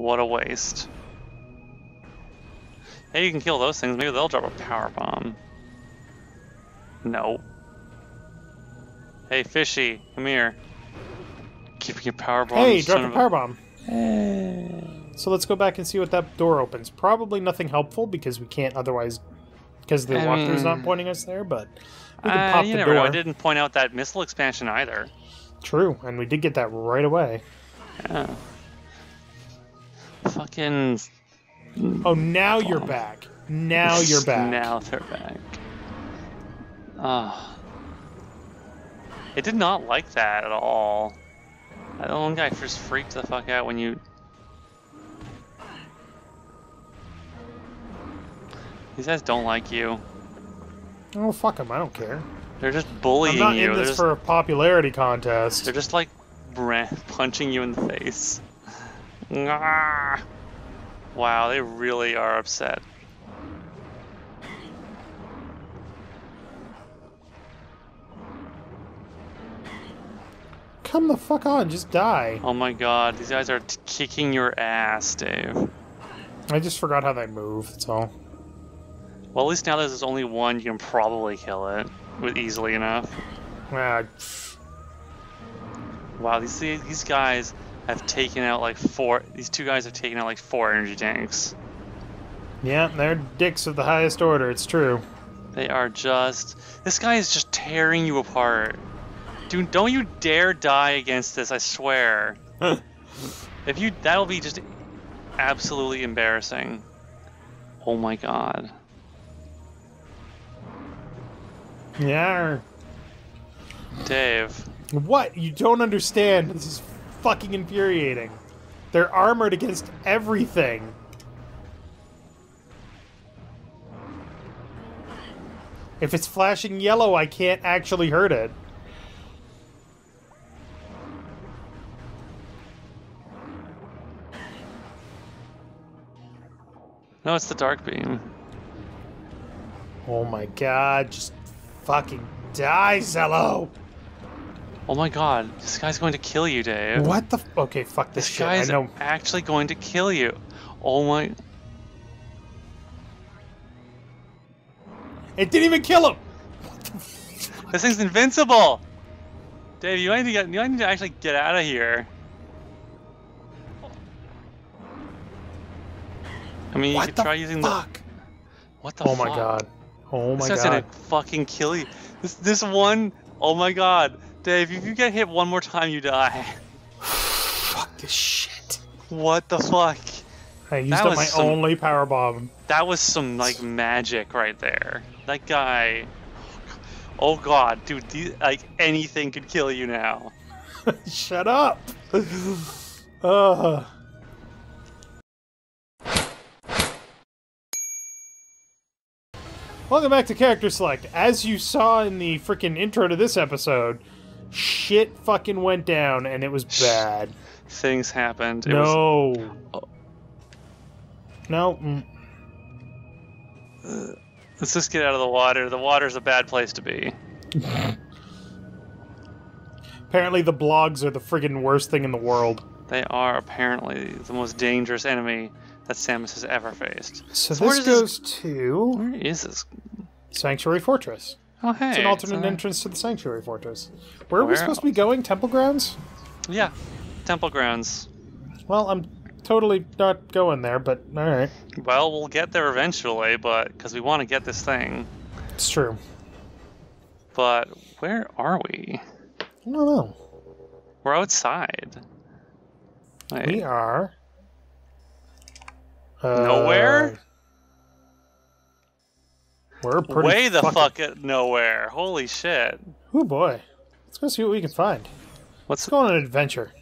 What a waste. Hey, you can kill those things. Maybe they'll drop a power bomb. No. Hey, fishy, come here. Giving you power bomb. Hey, drop son a of power bomb. So let's go back and see what that door opens. Probably nothing helpful because we can't otherwise, because the I walkthrough's not pointing us there. But we can Uh, pop you the never know. door. I didn't point out that missile expansion either. True, and we did get that right away. Yeah. Fucking. Oh, now you're back. Now you're back. Now they're back. Ah. It did not like that at all. That one guy just freaked the fuck out when you. These guys don't like you. Oh fuck them! I don't care. They're just bullying you. I'm not you. in They're this just, for a popularity contest. they're just like punching you in the face. Wow, they really are upset. Come the fuck on, just die. Oh my god, these guys are t- kicking your ass, Dave. I just forgot how they move. That's all. Well, at least now there's only one, you can probably kill it with easily enough. Ah, Wow, these these guys have taken out like four. These two guys have taken out like four energy tanks. yeah, they're dicks of the highest order. It's true. They are just. This guy is just tearing you apart. Dude, don't you dare die against this! I swear. if you, that'll be just absolutely embarrassing. Oh my god. Yeah. Dave. What? You don't understand. This is fucking infuriating. They're armored against everything. If it's flashing yellow, I can't actually hurt it. No, it's the dark beam. Oh my god, just fucking die, Zello! Oh my god, this guy's going to kill you, Dave. What the? F- okay, fuck this, This shit. I guy's know. actually going to kill you. Oh my. It didn't even kill him. This thing's invincible! Dave, you might need to, get, you might need to actually get out of here. I mean, you What could the try using fuck? the. What the Oh my god. Oh This my guy's god. gonna fucking kill you. This this one, oh my god, Dave, if you get hit one more time, you die. Fuck this shit. What the fuck? I used That up my some- only power bomb. That was some like magic right there. That guy. Oh god, dude, the, like anything could kill you now. Shut up. uh. Welcome back to Character Select. As you saw in the freaking intro to this episode, shit fucking went down and it was bad. Things happened. It was No. Oh. No. mm. Let's just get out of the water. The water's a bad place to be. Apparently, the Bloggs are the friggin' worst thing in the world. They are apparently the most dangerous enemy that Samus has ever faced. So, So this does this- goes to Where is this? Sanctuary Fortress. Oh, hey. It's an alternate a- entrance to the Sanctuary Fortress. Where are we supposed to be going? Temple Grounds? Yeah, Temple Grounds. Well, I'm totally not going there, but alright. Well, we'll get there eventually, but because we want to get this thing. It's true. But where are we? I don't know. We're outside. Wait, We are. Uh, Nowhere? We're pretty way the fucking- fuck at nowhere. Holy shit. Oh boy. Let's go see what we can find. What's Let's go on an adventure.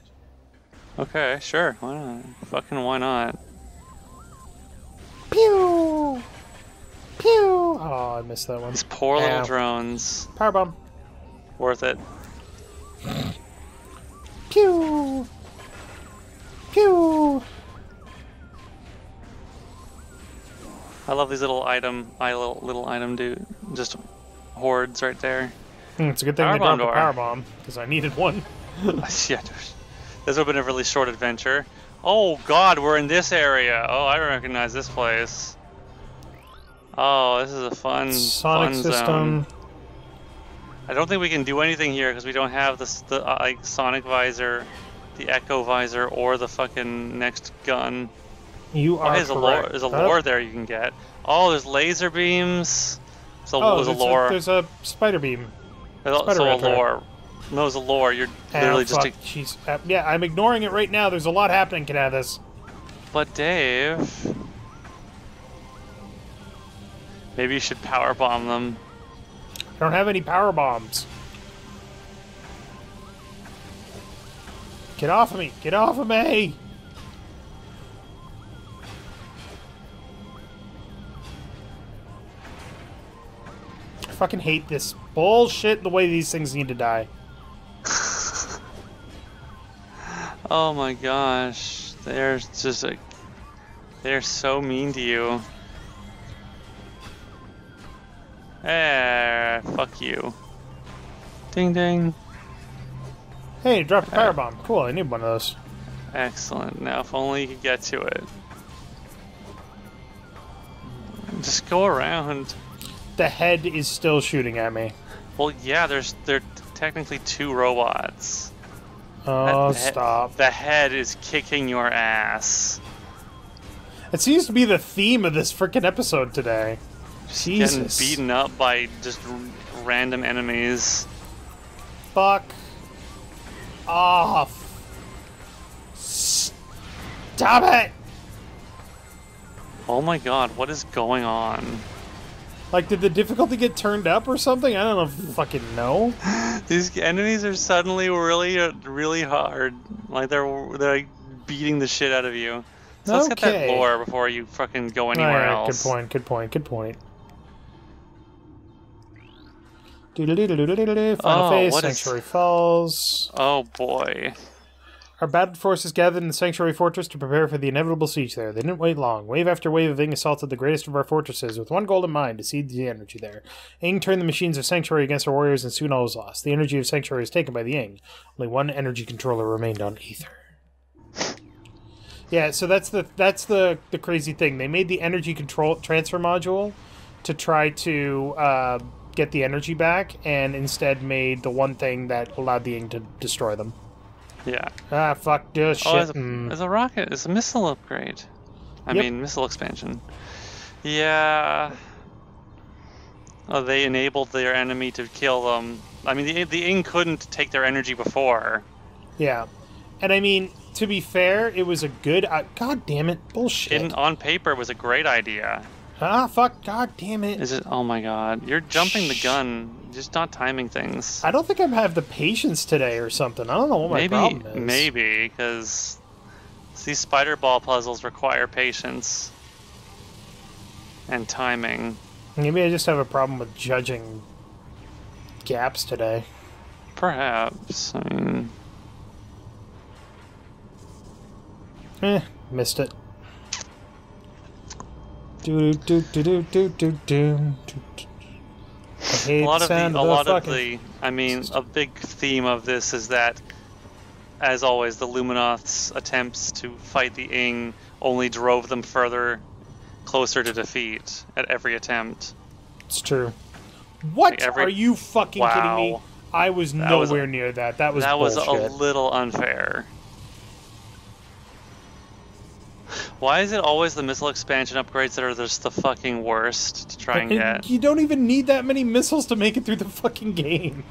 Okay, sure. Why not? Fucking why not? Pew! Pew! Oh, I missed that one. These poor Ow. little drones. Power bomb. Worth it. Pew! Pew! I love these little item, little, little item dude, just hordes right there. Hmm, it's a good thing Powerbomb they dropped the door. power bomb because I needed one. yeah, this would have been a really short adventure. Oh god, we're in this area. Oh, I recognize this place. Oh, this is a fun, Sonic fun system. zone. I don't think we can do anything here because we don't have this, the uh, like Sonic visor, the Echo visor, or the fucking next gun. You Oh, are there's a lore. There's a lore there you can get. Oh, there's laser beams. So Oh, there's a lore. a, there's a spider beam. There's spider also a lore. No, there's a lore. You're Ah, literally just. fuck, A, jeez. Uh, yeah, I'm ignoring it right now. There's a lot happening, Kinathis. but Dave, maybe you should power bomb them. I don't have any power bombs. Get off of me! Get off of me! Fucking hate this bullshit the way these things need to die. Oh my gosh, they're just like, they're so mean to you. Eh, fuck you. Ding ding. Hey, dropped a power bomb. Cool, I need one of those. Excellent. Now, if only you could get to it. Just go around. The head is still shooting at me. Well, yeah, there's there technically two robots. Oh, that- stop. The head is kicking your ass. It seems to be the theme of this freaking episode today. Jesus. Getting beaten up by just random enemies. Fuck off. Stop it! Oh my god, what is going on? Like, did the difficulty get turned up or something? I don't know. Fucking know. These enemies are suddenly really, uh, really hard. Like they're they're like beating the shit out of you. So let's get that lore before you fucking go anywhere Alright, else. Good point. Good point. Good point. Doodle-doodle-doodle-doodle, Final Oh, phase, what is- Sanctuary Falls. Oh boy. Our battled forces gathered in the Sanctuary Fortress to prepare for the inevitable siege there. They didn't wait long. Wave after wave of Ing assaulted the greatest of our fortresses, with one goal in mind to seed the energy there. Ing turned the machines of Sanctuary against our warriors, and soon all was lost. The energy of Sanctuary was taken by the Ing. Only one energy controller remained on Aether. Yeah, so that's the that's the the crazy thing. They made the energy control transfer module to try to uh, get the energy back, and instead made the one thing that allowed the Ing to destroy them. Yeah. Ah, fuck this shit. Oh, it's a, Mm. it's a rocket. It's a missile upgrade. I Yep. mean, missile expansion. Yeah. Oh, they enabled their enemy to kill them. I mean, the the Ing couldn't take their energy before. Yeah, and I mean, to be fair, it was a good. Uh, God damn it, bullshit. In on paper, it was a great idea. ah, fuck. God damn it. Is it? Oh my God! You're jumping the gun. Just not timing things. I don't think I have the patience today or something. I don't know what my maybe, problem is. maybe because these spider ball puzzles require patience and timing. Maybe I just have a problem with judging gaps today. Perhaps. I mean, Eh, missed it. Do do do do do do do. Hate a lot of the, a lot of the. I mean, a big theme of this is that, as always, the Luminoth's attempts to fight the Ing only drove them further, closer to defeat at every attempt. It's true. What Like every- are you fucking kidding me? I was That was a- nowhere near that. That was that was a little unfair. Why is it always the missile expansion upgrades that are just the fucking worst to try and And get? You don't even need that many missiles to make it through the fucking game.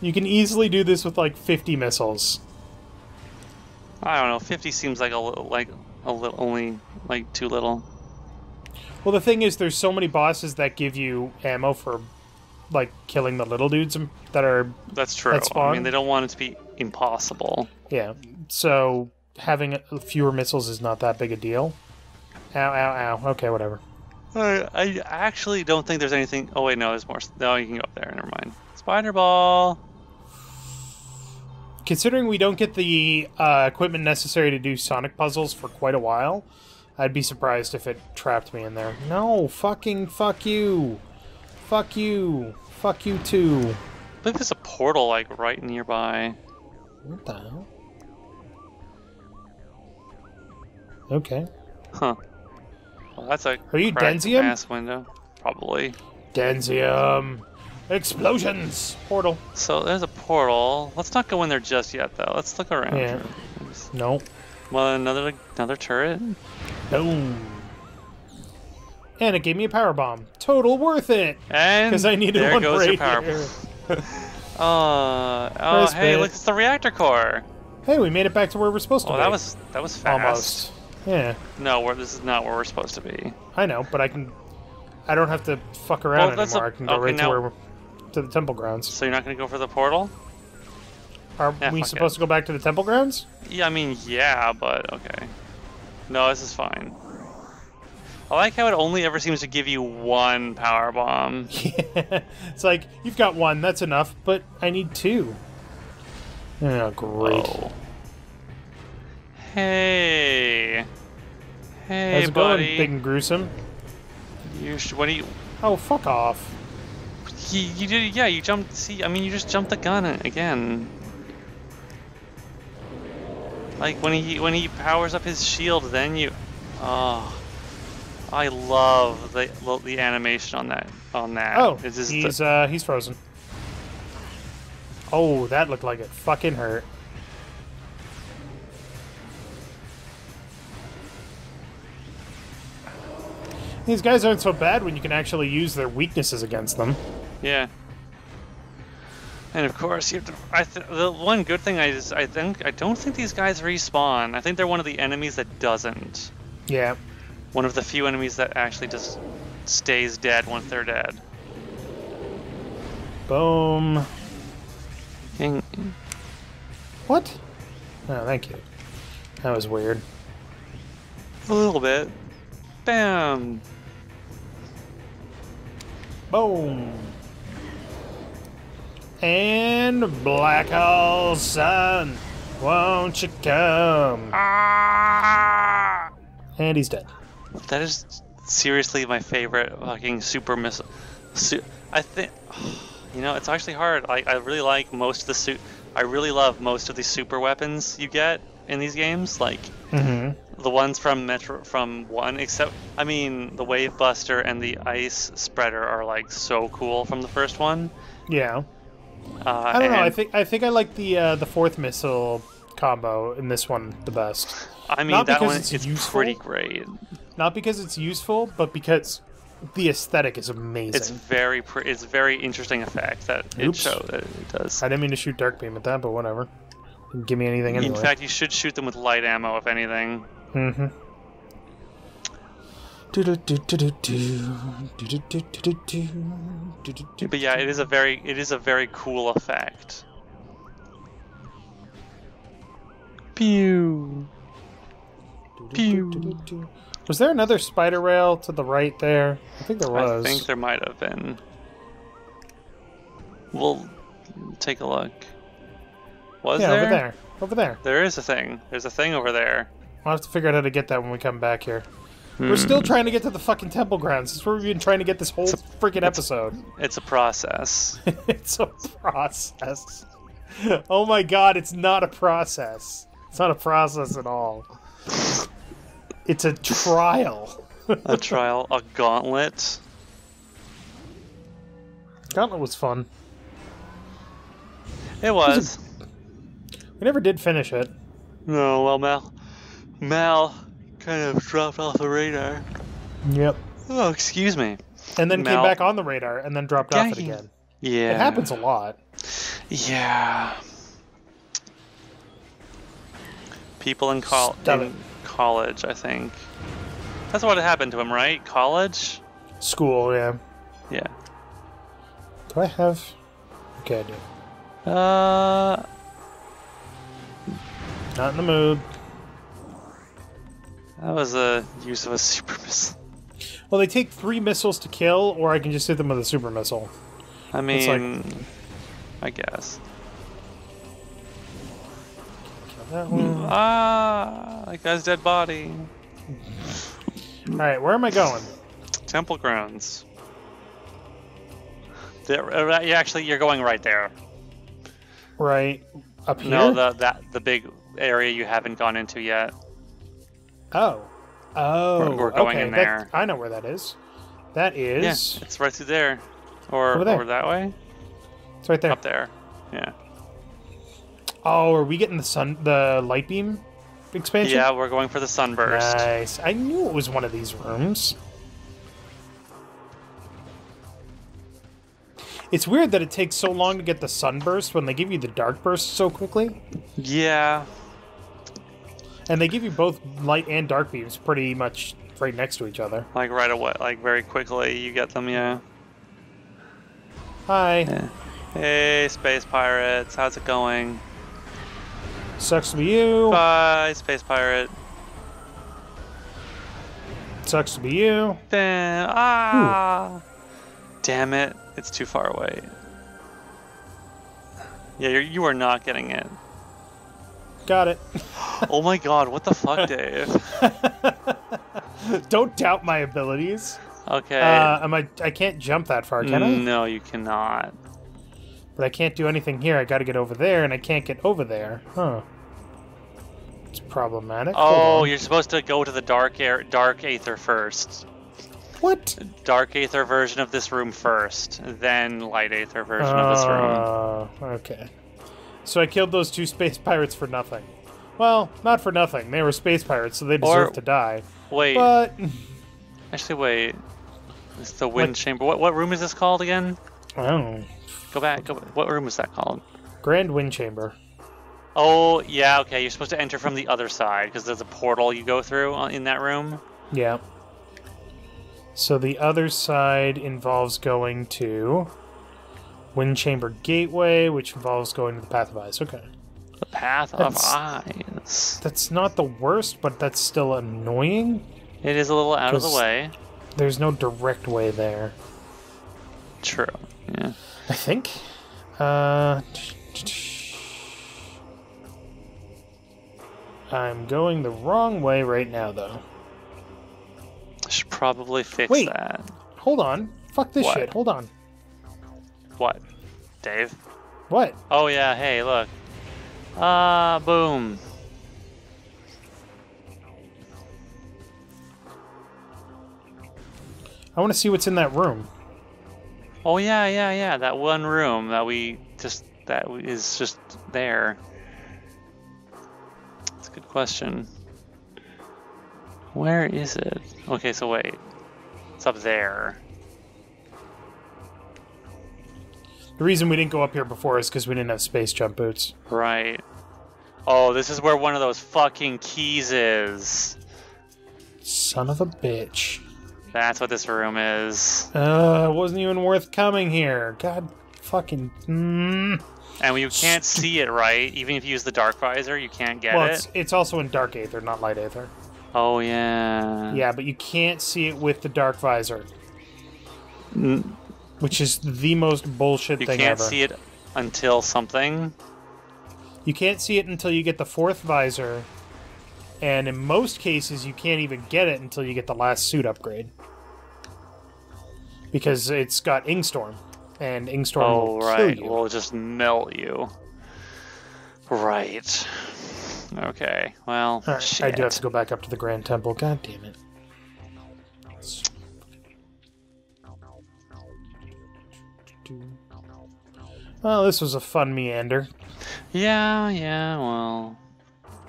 You can easily do this with like 50 missiles. I don't know. Fifty seems like a little, like a little, only like too little. Well, the thing is, there's so many bosses that give you ammo for like killing the little dudes that are That's true. That's I mean, they don't want it to be impossible. yeah. So having fewer missiles is not that big a deal. Ow, ow, ow. Okay, whatever. I, I actually don't think there's anything. Oh wait, no, there's more. No, you can go up there. Never mind. Spider ball. Considering we don't get the uh, equipment necessary to do Sonic puzzles for quite a while, I'd be surprised if it trapped me in there. No, fucking fuck you. Fuck you. Fuck you too. I believe there's a portal like right nearby. What the hell? Okay. Huh. Well, that's a Are you Denzium? glass window. Probably. Denzium. Explosions. Portal. So there's a portal. Let's not go in there just yet, though. Let's look around. Yeah. No. Well, another another turret. Boom. And it gave me a power bomb. Total worth it. And Because I needed there one goes right your power. here. Uh, oh, Nice hey, bit. look, it's the reactor core. Hey, we made it back to where we're supposed to Oh, be. that was that was fast. almost. Yeah, No, we're, this is not where we're supposed to be. I know, but I can. I don't have to fuck around Well, anymore. a- I can go okay, right to where we're, to the temple grounds. So you're not gonna go for the portal? Are Yeah, we supposed it. to go back to the temple grounds? Yeah, I mean, yeah, but okay. No, this is fine. I like how it only ever seems to give you one power bomb. Yeah. It's like you've got one, that's enough, but I need two. Oh, great. Oh. Hey. Hey, How's it buddy. going, big and gruesome? You sh- what do you? Oh, fuck off. You, you did, yeah. You jumped. See, I mean, you just jumped the gun again. Like when he when he powers up his shield, then you. Oh, I love the the animation on that on that. Oh, just the- he's uh, he's frozen. Oh, that looked like it fucking hurt. These guys aren't so bad when you can actually use their weaknesses against them. Yeah. And of course, you have to. I th- the one good thing I I think I don't think these guys respawn. I think they're one of the enemies that doesn't. Yeah. One of the few enemies that actually just stays dead once they're dead. Boom. Ding. What? Oh, thank you. That was weird. A little bit. Bam. Boom. And Black Hole Sun, won't you come? Ah! And he's dead. That is seriously my favorite fucking super missile. Su- I think, you know, it's actually hard. I, I really like most of the suit. I really love most of the super weapons you get in these games. Like Mm-hmm. The ones from Metro from one, except I mean the Wave Buster and the Ice Spreader are like so cool from the first one. Yeah. Uh, I don't know. I think I think I like the uh, the fourth missile combo in this one the best. I mean not that one it's useful. pretty great. Not because it's useful, but because the aesthetic is amazing. It's very it's very interesting effect that it shows that it does. I didn't mean to shoot dark beam at that, but whatever. Give me anything anyway. In fact, you should shoot them with light ammo, if anything. Mm-hmm. But yeah, it is a very it is a very cool effect. Pew. Pew. Was there another spider rail to the right there? I think there was. I think there might have been. We'll take a look. Was yeah, there? over there. Over there. There is a thing. There's a thing over there. I'll have to figure out how to get that when we come back here. Hmm. We're still trying to get to the fucking temple grounds. That's where we've been trying to get this whole a, freaking episode. It's a process. it's a process. Oh my god, it's not a process. It's not a process at all. It's a trial. a trial, a gauntlet. Gauntlet was fun. It was. We never did finish it. No, well, Mal, Mal kind of dropped off the radar. Yep. Oh, excuse me. And then came back on the radar and then dropped off it again. Yeah. It happens a lot. Yeah. People in, col- in college, I think. That's what happened to him, right? College? School, yeah. Yeah. Do I have? Okay, I do. Uh, Not in the mood. That was a use of a super missile. Well, they take three missiles to kill, or I can just hit them with a super missile. I It's like- mean, I guess. Kill that one. Ah, that guy's dead body. All right, where am I going? Temple grounds. There, uh, actually, you're going right there. Right up here. No, the that the big area you haven't gone into yet. Oh. Oh. We're- we're going okay. in that- there. I know where that is. That is. Yeah, it's right through there. Or Over there. over that way? It's right there. Up there. Yeah. Oh, are we getting the sun, the light beam expansion? Yeah, we're going for the sunburst. Nice. I knew it was one of these rooms. It's weird that it takes so long to get the sunburst when they give you the dark burst so quickly. Yeah. And they give you both light and dark beams pretty much right next to each other. Like right away, like very quickly you get them, yeah. Hi. Yeah. Hey, space pirates, how's it going? Sucks to be you. Bye, space pirate. Sucks to be you. Damn. Ah. Damn it. It's too far away. Yeah, you're, you are not getting it. Got it. Oh my god, what the fuck, Dave? Don't doubt my abilities. Okay. Uh, am I? I can't jump that far, can I? no, you cannot. But I can't do anything here. I got to get over there, and I can't get over there. Huh. It's problematic. Oh, you're supposed to go to the dark air, dark aether first. what? Dark aether version of this room first, then light aether version of this room. Uh, okay. So I killed those two space pirates for nothing. Well, not for nothing. They were space pirates, so they deserve Or- to die. Wait, But actually, wait. It's the wind What? chamber. What what room is this called again? oh, Go back. Go. What room is that called? Grand Wind Chamber. Oh yeah, okay. You're supposed to enter from the other side because there's a portal you go through in that room. Yeah. So the other side involves going to Wind Chamber Gateway, which involves going to the Path of Eyes. Okay. The path of That's- eyes. That's not the worst, but that's still annoying. It is a little out of the way. There's no direct way there. True. Yeah. I think. Uh, I'm going the wrong way right now, though. I should probably fix Wait. that. Hold on. Fuck this What? shit. Hold on. What? Dave? What? Oh yeah. Hey, look. Ah, boom. I want to see what's in that room. Oh yeah, yeah, yeah. That one room that we just that is just there. That's a good question. Where is it? Okay, so wait. It's up there. The reason we didn't go up here before is because we didn't have space jump boots. Right. Oh, this is where one of those fucking keys is. Son of a bitch. That's what this room is. Uh, it wasn't even worth coming here. God fucking. Mm. And you can't see it, right? Even if you use the dark visor, you can't get Well, it. it's, it's also in Dark Aether, not Light Aether. Oh yeah. Yeah, but you can't see it with the Dark Visor, N- which is the most bullshit thing. ever. You can't see it until something. You can't see it until you get the fourth visor, and in most cases, you can't even get it until you get the last suit upgrade. Because it's got Ingstorm, and Ingstorm Oh will right, you. will just melt you. Right. Okay. Well, shit. I do have to go back up to the Grand Temple. God damn it. Well, this was a fun meander. Yeah, yeah. Well,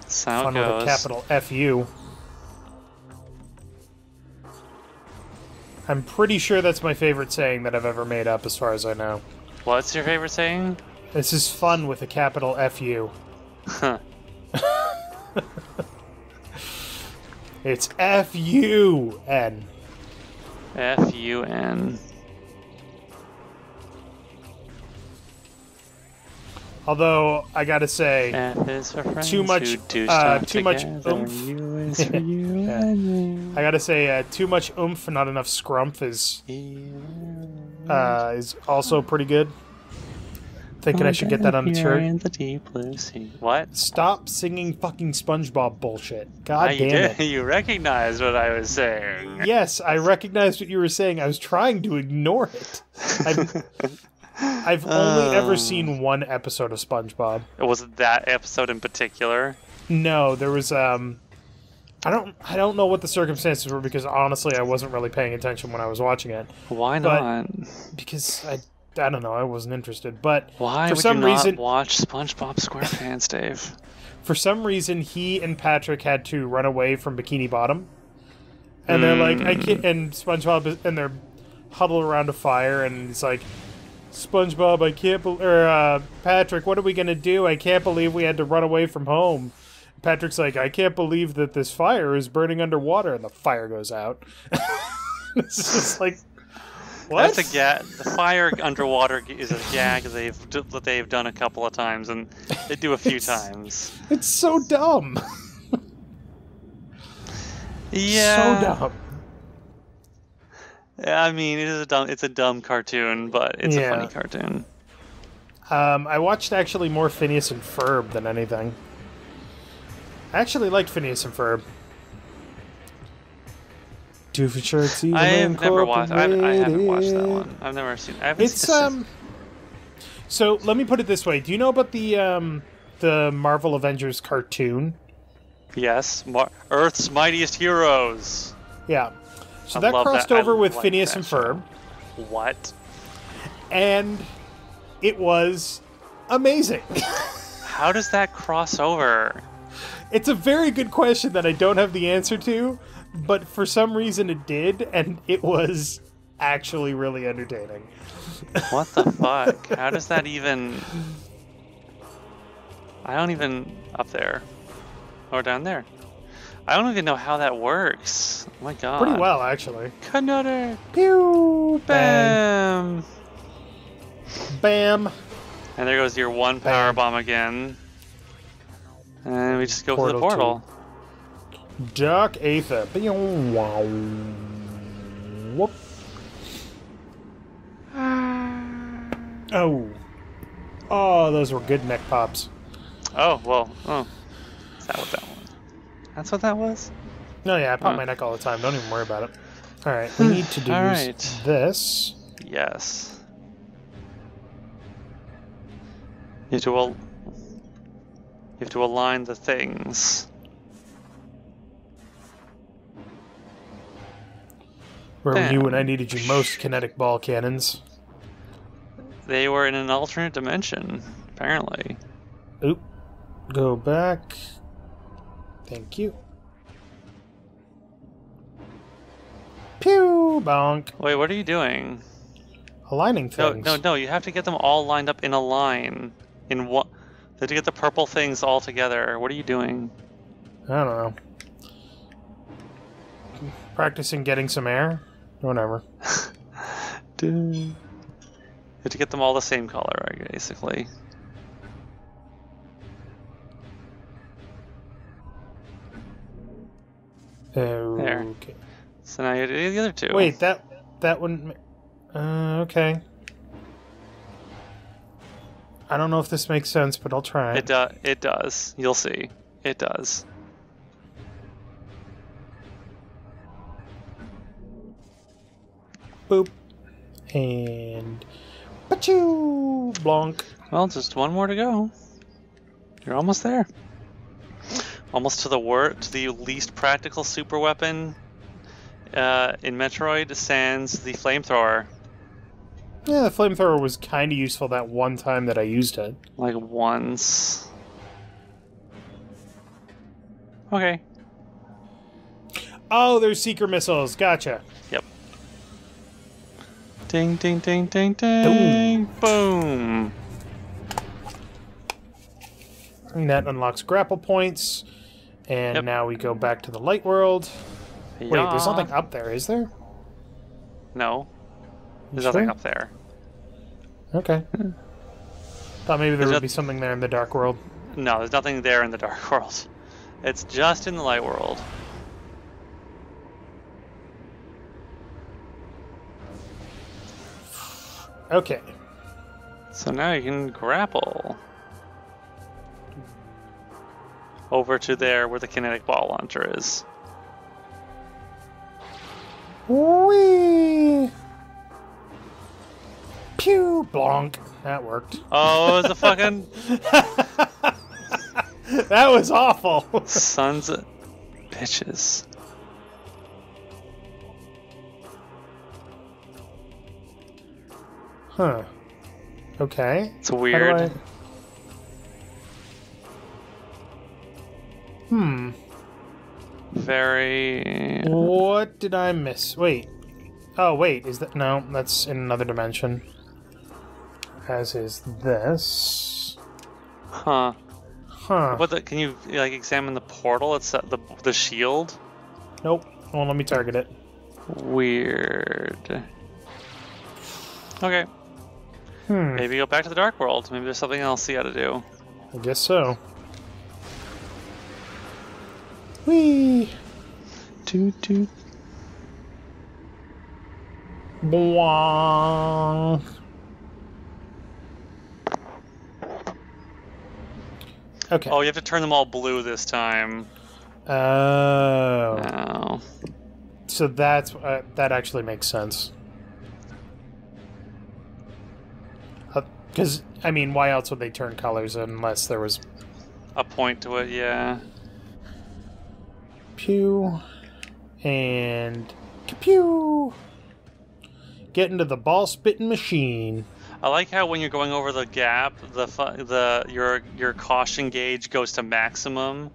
that's how fun it with a capital FU. I'm pretty sure that's my favorite saying that I've ever made up, as far as I know. What's your favorite saying? This is fun with a capital FU. Huh. It's F U N. F U N. Although I gotta say, F is for friends Too much- uh, too much oomph. U is for you and I gotta say, uh, too much oomph and not enough scrumph is uh, is also pretty good. Thinking I should get that on the shirt. in the deep. What? Stop singing fucking SpongeBob bullshit. God Ah, you damn did. it. You recognized what I was saying. Yes, I recognized what you were saying. I was trying to ignore it. I've, I've only ever Oh. seen one episode of SpongeBob. It Was that episode in particular? No, there was um I don't I don't know what the circumstances were because honestly I wasn't really paying attention when I was watching it Why But- not? because I I don't know I wasn't interested. But Why for would some you not reason watch SpongeBob SquarePants, Dave? for some reason he and Patrick had to run away from Bikini Bottom, and they're like I can't. And SpongeBob is, and they're huddled around a fire, and it's like. SpongeBob, I can't believe, or uh, Patrick, what are we gonna do? I can't believe we had to run away from home. Patrick's like, I can't believe that this fire is burning underwater, and the fire goes out. it's just like, what? That's a gag. The fire underwater is a gag they've d- that they've done a couple of times, and they do a few It's- times. It's so dumb. Yeah, So dumb. Yeah, I mean, it is a dumb. It's a dumb cartoon, but it's Yeah. a funny cartoon. Um, I watched actually more Phineas and Ferb than anything. I actually liked Phineas and Ferb. Doofenshmirtz I have never watched. I, I haven't watched that one. I've never seen. I haven't It's um. So let me put it this way: Do you know about the um the Marvel Avengers cartoon? Yes, Mar- Earth's Mightiest Heroes. Yeah. So I that crossed that. I over with like Phineas and show. Ferb, What? and it was amazing. How does that cross over? It's a very good question that I don't have the answer to, but for some reason it did, and it was actually really entertaining. What the fuck? How does that even? I don't even up there or down there. I don't even know how that works. Oh my god. Pretty well, actually. Another Pew! Bam. Bam! And there goes your one power Bam. bomb again. And we just go Portal through the portal. Duck, Aether. Wow. Whoop. Oh. Oh, those were good neck pops. Oh well. Oh, is that what that was? That's what that was. No, yeah, I pop Huh. my neck all the time. Don't even worry about it. All right, we need to do All right. this. Yes. You have to al- you have to align the things. Where were you when I needed you most, kinetic ball cannons? They were in an alternate dimension, apparently. Oop. Go back. Thank you. Pew! Bonk. Wait, what are you doing? Aligning things. no, no. no. You have to get them all lined up in a line. In what? They have to get the purple things all together. What are you doing? I don't know. Practicing getting some air? Whatever. You have to get them all the same color, basically. Okay. So now you do the other two. Wait, that that wouldn't. Uh, okay. I don't know if this makes sense, but I'll try. It does. It does. You'll see. It does. Boop. And. Pachoo! Blonk. Well, just one more to go. You're almost there. Almost to the wor- to the least practical super weapon uh, in Metroid, sans the flamethrower. Yeah, the flamethrower was kind of useful that one time that I used it. Like once. Okay. Oh, there's seeker missiles. Gotcha. Yep. Ding, ding, ding, ding, ding. Boom. And that unlocks grapple points. And Yep. now we go back to the light world. Wait, there's nothing up there, is there? No. There's You nothing up there. Okay. Thought maybe there There's would be something there in the dark world. No, there's nothing there in the Dark World. It's just in the Light World. Okay. So now you can grapple. Over to there where the kinetic ball launcher is. Whee! Pew! Blonk. That worked. Oh, it was a fucking that was awful. sons. Of... Bitches. Huh. Okay. It's weird. Hmm. Very. What did I miss? Wait. Oh, wait. Is that. No, that's in another dimension. As is this. Huh. Huh. What the, can you like examine the portal? It's uh, the the shield. Nope. Well, let me target it. Weird. Okay, Hmm. maybe go back to the dark world. Maybe there's something else you gotta do. I guess so. Whee! Toot toot. Bwong. Okay. Oh, you have to turn them all blue this time. Oh. Oh. So that's uh, that actually makes sense. Because I mean, why else would they turn colors unless there was A point to it, yeah. Pew and pew? Get into the ball spitting machine. I like how when you're going over the gap, the the your your caution gauge goes to maximum.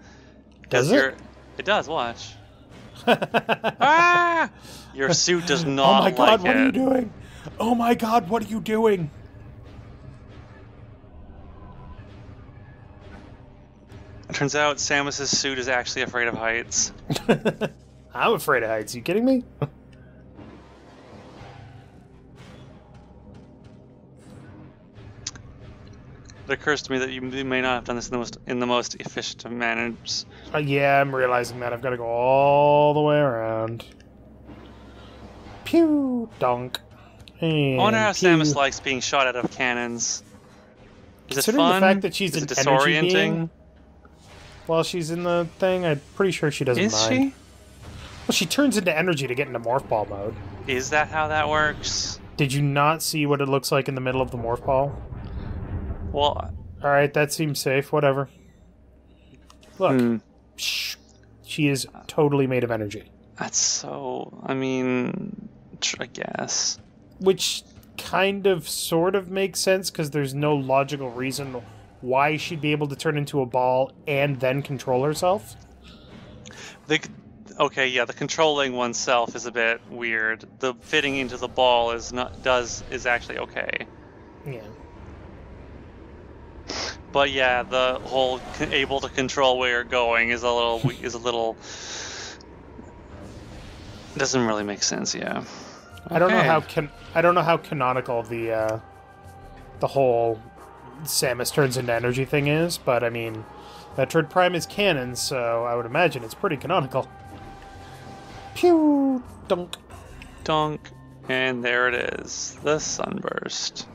Does it? It does. Watch. ah! Your suit does not oh my god! like what it. are you doing? Oh my god! What are you doing? Turns out Samus's suit is actually afraid of heights. I'm afraid of heights. you kidding me? It occurs to me that you may not have done this in the most in the most efficient of manners. Uh, yeah, I'm realizing that. I've got to go all the way around. Pew! Donk. And I wonder how pew. Samus likes being shot out of cannons. Is it Considering fun? the fact that she's is an it energy disorienting? being while she's in the thing, I'm pretty sure she doesn't Is mind. she? Well, she turns into energy to get into morph ball mode. Is that how that works? Did you not see what it looks like in the middle of the morph ball? Well, All right, that seems safe. Whatever. Look, hmm, shh, she is totally made of energy, that's so. I mean, I guess. which kind of sort of makes sense because there's no logical reason why she'd be able to turn into a ball and then control herself. The okay, yeah, the controlling oneself is a bit weird. The fitting into the ball is not does is actually okay. Yeah. But yeah, the whole able to control where you're going is a little is a little doesn't really make sense. Yeah. I don't know how can I don't know how canonical the uh, the whole Samus turns into energy thing is, but I mean, Metroid Prime is canon, so I would imagine it's pretty canonical. Pew dunk. Dunk, and there it is, the sunburst.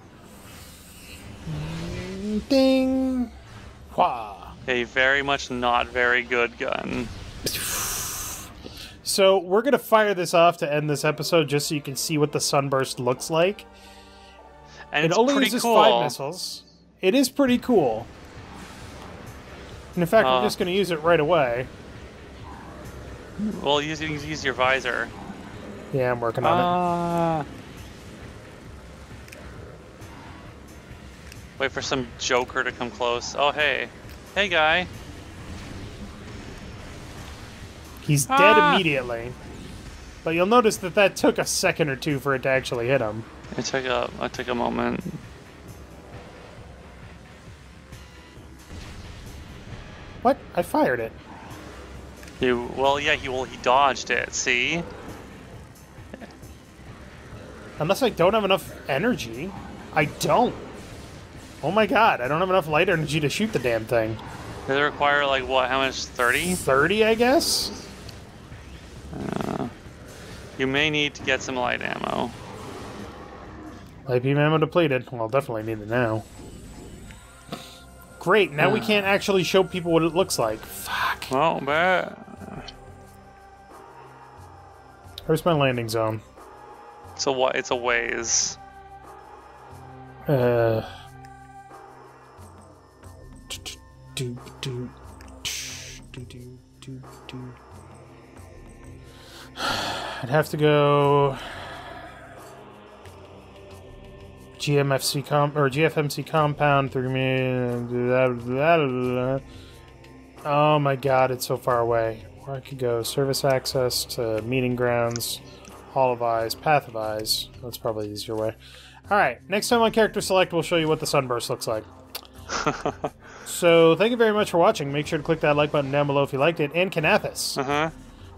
Ding. Wah. A very much not very good gun. So we're gonna fire this off to end this episode, just so you can see what the sunburst looks like. And it it's only uses cool. five missiles. It is pretty cool. And in fact, Uh. we're just gonna use it right away. Well, use use use your visor. Yeah, I'm working on it. Ah. Wait for some joker to come close. Oh hey, hey guy. He's dead Ah! immediately. But you'll notice that that took a second or two for it to actually hit him. It took a it took a moment. What? I fired it. You well yeah he well he dodged it. See. Unless I don't have enough energy. I don't. Oh my god, I don't have enough light energy to shoot the damn thing. Does it require like what? How much? Thirty? 30, I guess? Uh, you may need to get some light ammo. Light beam ammo depleted. Well, I'll definitely need it now. Great, now we can't actually show people what it looks like. Fuck. Well, but Where's my landing zone? it's a what? It's a ways. Uh. Do, do, do, do, do, do. I'd have to go GMFC comp or GFMC compound through me. Oh my god, it's so far away. Or I could go service access to meeting grounds, Hall of Eyes, Path of Eyes. That's probably the easier way. Alright, next time on Character Select, we'll show you what the sunburst looks like. so, thank you very much for watching. Make sure to click that like button down below if you liked it. And Kinathis. Uh huh.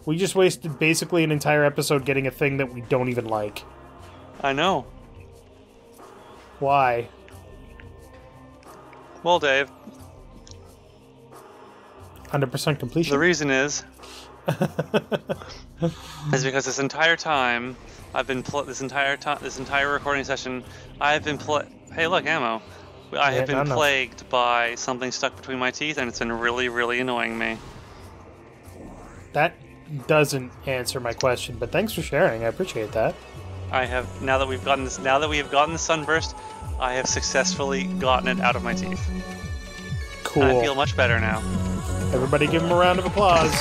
We just wasted basically an entire episode getting a thing that we don't even like. I know. Why? Well, Dave, 100% completion. the reason is is because this entire time I've been pl- this entire time this entire recording session I've been pl- Hey, look, ammo. I have been plagued by something stuck between my teeth, and it's been really, really annoying me. that doesn't answer my question, but thanks for sharing. I appreciate that. I have now that we've gotten this now that we have gotten the sunburst, I have successfully gotten it out of my teeth. Cool. And I feel much better now. Everybody give him a round of applause.